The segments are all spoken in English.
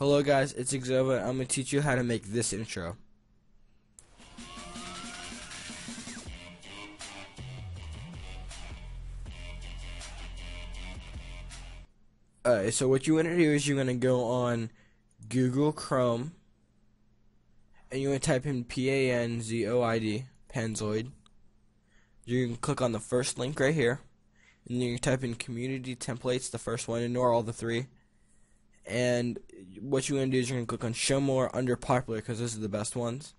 Hello guys, it's Exova. I'm gonna teach you how to make this intro. Alright, so what you want to do is you're gonna go on Google Chrome and you're gonna type in P A N Z O I D Panzoid. You can click on the first link right here, and then you type in Community Templates, the first one, ignore all the three and what you're gonna do is you're gonna click on show more under popular because those are the best ones.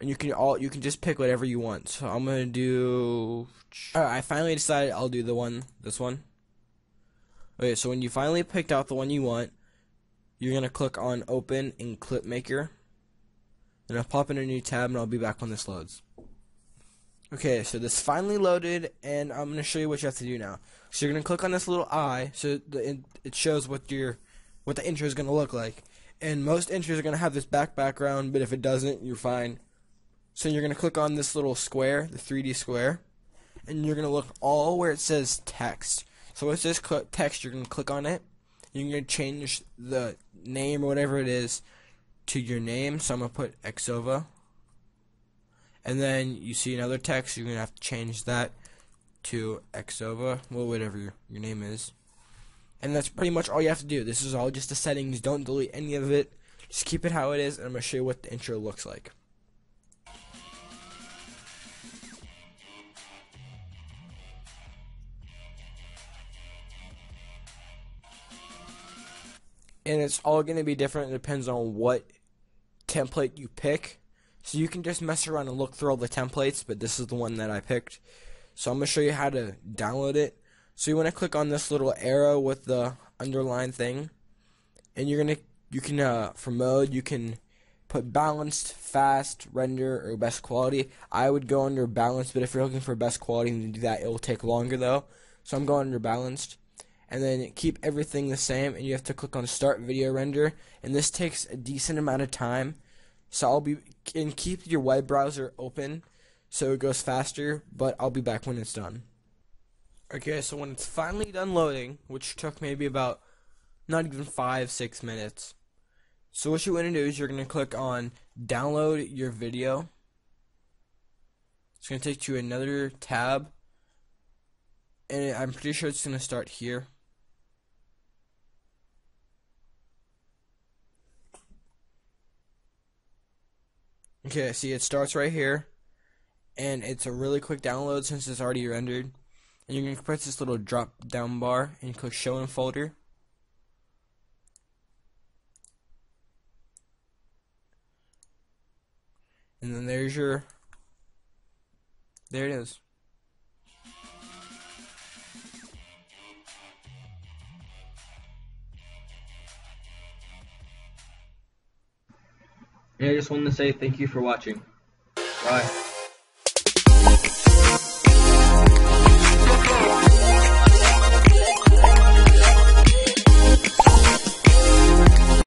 And you can all you can just pick whatever you want. So I'm gonna do alright I finally decided I'll do the one this one. Okay so when you finally picked out the one you want you're gonna click on open in clip maker. And I'll pop in a new tab and I'll be back when this loads. Okay so this finally loaded and I'm gonna show you what you have to do now. So you're gonna click on this little eye so the, it, it shows what your what the intro is going to look like. And most intros are going to have this back background, but if it doesn't, you're fine. So you're going to click on this little square, the 3D square, and you're going to look all where it says text. So it says text, you're going to click on it. You're going to change the name or whatever it is to your name. So I'm going to put Exova. And then you see another text, you're going to have to change that to Exova, well, whatever your, your name is. And that's pretty much all you have to do. This is all just the settings. Don't delete any of it. Just keep it how it is, and I'm going to show you what the intro looks like. And it's all going to be different. It depends on what template you pick. So you can just mess around and look through all the templates, but this is the one that I picked. So I'm going to show you how to download it. So you want to click on this little arrow with the underline thing, and you're gonna you can uh, for mode you can put balanced, fast, render, or best quality. I would go under balanced, but if you're looking for best quality and do that, it will take longer though. So I'm going under balanced. And then keep everything the same, and you have to click on Start Video Render, and this takes a decent amount of time. So I'll be and keep your web browser open so it goes faster, but I'll be back when it's done. Okay, so when it's finally done loading, which took maybe about not even five, six minutes. So what you want to do is you're going to click on download your video. It's going to take you to another tab. And I'm pretty sure it's going to start here. Okay, see it starts right here. And it's a really quick download since it's already rendered and you're going to press this little drop down bar and click show in folder and then there's your there it is I just wanted to say thank you for watching. Bye.